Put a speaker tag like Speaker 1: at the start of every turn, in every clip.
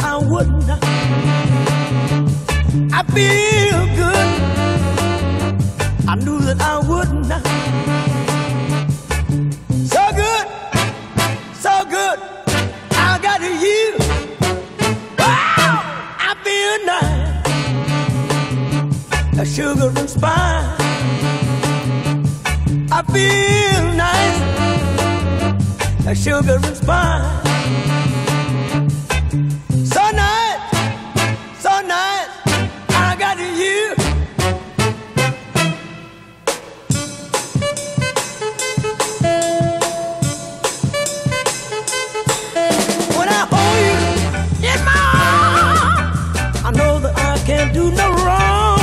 Speaker 1: wouldn't. I feel good. I knew that I wouldn't. So good, so good. I got you. Wow, I feel nice. A sugar and spice. I feel nice. A sugar and spice. Do no wrong.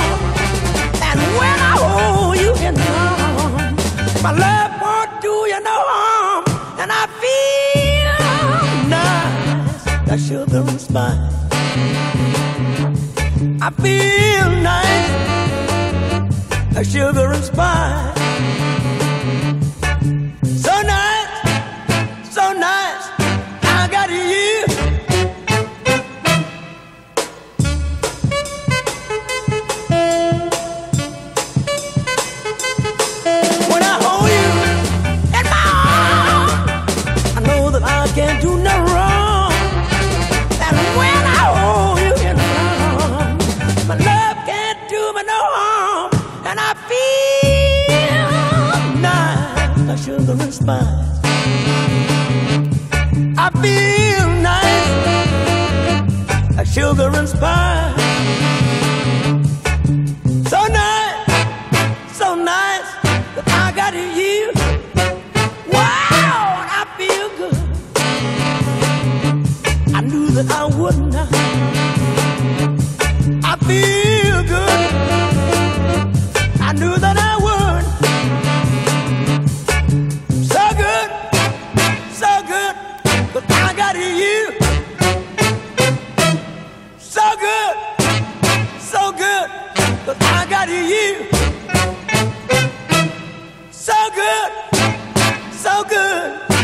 Speaker 1: And when I hold you in my arms, my love won't do you no harm. And I feel nice, that. I feel nice, sugar and spice. Sugar. I feel nice, like sugar and spice. So nice, so nice that I got you. Wow, I feel good. I knew that I wouldn't. I So good, so good.